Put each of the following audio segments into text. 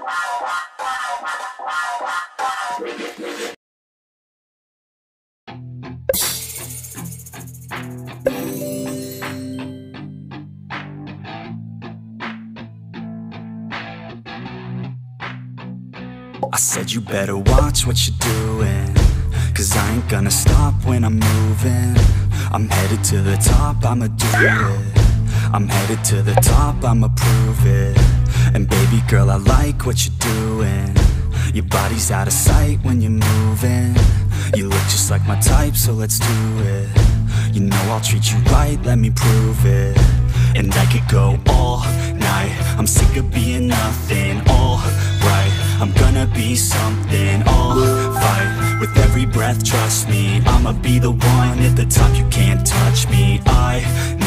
I said you better watch what you're doing Cause I ain't gonna stop when I'm moving. I'm headed to the top, I'ma do it. I'm headed to the top, I'ma prove it girl, I like what you're doing. Your body's out of sight when you're moving. You look just like my type, so let's do it. You know I'll treat you right, let me prove it. And I could go all night. I'm sick of being nothing, alright I'm gonna be something, I'll fight With every breath, trust me I'ma be the one. At the top, you can't touch me. I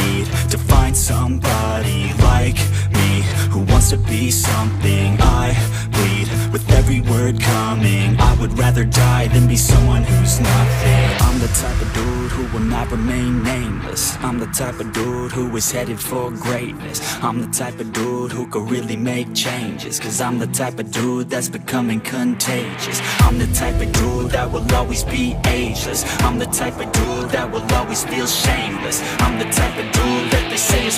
every word coming. I would rather die than be someone who's nothing. I'm the type of dude who will not remain nameless. I'm the type of dude who is headed for greatness. I'm the type of dude who could really make changes Cause I'm the type of dude that's becoming contagious. I'm the type of dude that will always be ageless. I'm the type of dude that will always feel shameless. I'm the type of dude that they say is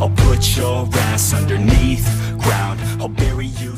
I'll put your ass underneath ground. I'll bury you